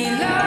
love.